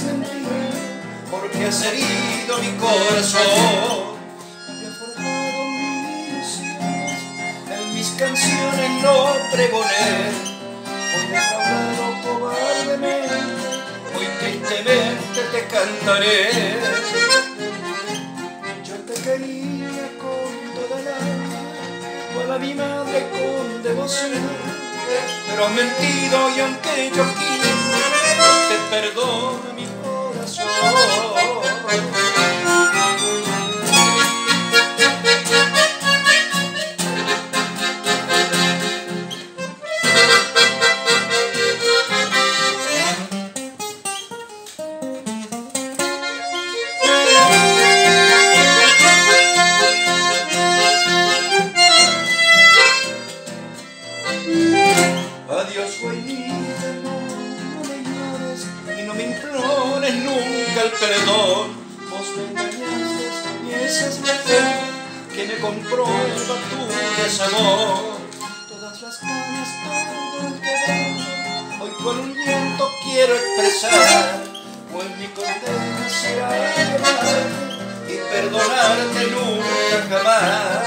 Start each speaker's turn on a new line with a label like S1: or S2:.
S1: Reproche, porque has herido mi corazón. En mis canciones no pregoné. Hoy defraudado cobardemente, hoy tristemente te cantaré. Yo te quería con toda el alma, a mi madre con devoción. Pero has mentido y aunque yo no te perdona mi nunca el perdón. Vos me engañaste y esa es verdad que me comprueba tu desamor. Todas las ganas, todo el quebranto, hoy con un llanto quiero expresar, pues mi condena y perdonarte nunca jamás.